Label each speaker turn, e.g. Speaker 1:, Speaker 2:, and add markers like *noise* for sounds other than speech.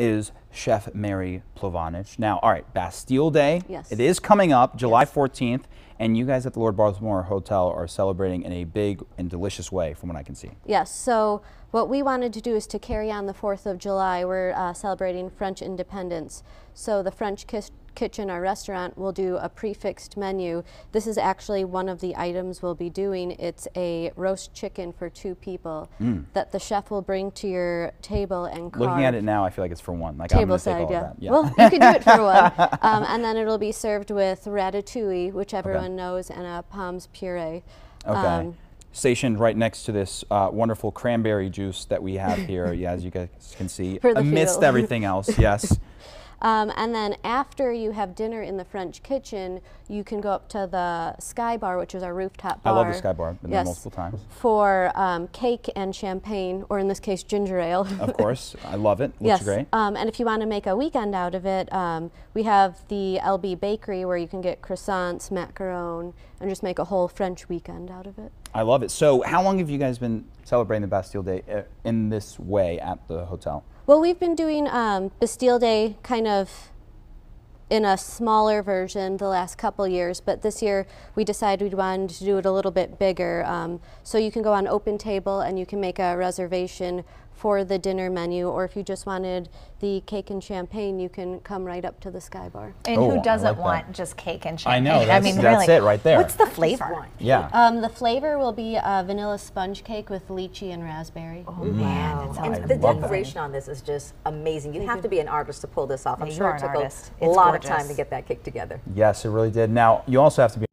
Speaker 1: is Chef Mary Plovanich. Now, all right, Bastille Day.
Speaker 2: Yes.
Speaker 1: It is coming up July 14th, and you guys at the Lord Baltimore Hotel are celebrating in a big and delicious way, from what I can see.
Speaker 2: Yes, so what we wanted to do is to carry on the 4th of July. We're uh, celebrating French independence. So the French Kis- Kitchen, or restaurant, will do a prix fixe menu. This is actually one of the items we'll be doing. It's a roast chicken for two people that the chef will bring to your table and carve.
Speaker 1: Mm. Looking at it now, I feel like it's for one. Like I'm
Speaker 2: Table
Speaker 1: take
Speaker 2: side, yeah.
Speaker 1: that.
Speaker 2: Well, you can do it for one. *laughs* Um, and then it'll be served with ratatouille, which everyone knows, and a pommes puree.
Speaker 1: Okay.
Speaker 2: Um,
Speaker 1: Stationed right next to this uh, wonderful cranberry juice that we have *laughs* here, yeah, as you guys can see, amidst
Speaker 2: feel.
Speaker 1: everything else, yes. *laughs*
Speaker 2: Um, and then after you have dinner in the French kitchen, you can go up to the Sky Bar, which is our rooftop bar.
Speaker 1: I love the Sky Bar. Been there
Speaker 2: Yes.
Speaker 1: multiple times.
Speaker 2: For um, cake and champagne, or in this case, ginger ale.
Speaker 1: Of *laughs* course, I love it. Looks
Speaker 2: yes.
Speaker 1: great.
Speaker 2: Um, and if you want to make a weekend out of it, um, we have the LB Bakery where you can get croissants, macaron, and just make a whole French weekend out of it.
Speaker 1: I love it. So, how long have you guys been celebrating the Bastille Day uh, in this way at the hotel?
Speaker 2: Well, we've been doing um, Bastille Day kind of in a smaller version the last couple years, but this year we decided we wanted to do it a little bit bigger. Um, so you can go on Open Table and you can make a reservation for the dinner menu, or if you just wanted the cake and champagne, you can come right up to the Sky Bar.
Speaker 3: And
Speaker 1: Oh,
Speaker 3: who doesn't
Speaker 1: like
Speaker 3: want just cake and champagne?
Speaker 1: I know, that's-
Speaker 3: mean,
Speaker 1: that's
Speaker 3: really.
Speaker 1: it right there.
Speaker 3: What's the flavor?
Speaker 1: Yeah.
Speaker 2: Um, the flavor will be a vanilla sponge cake with lychee and raspberry.
Speaker 3: Oh man, that sounds
Speaker 4: And the
Speaker 1: love that.
Speaker 4: decoration on this is just amazing. You have to be an artist to pull this off. I'm
Speaker 3: Yeah,
Speaker 4: sure it
Speaker 3: an
Speaker 4: took
Speaker 3: artist.
Speaker 4: a
Speaker 3: It's
Speaker 4: lot of time to get that cake together.
Speaker 1: yes, it really did. Now, you also have to be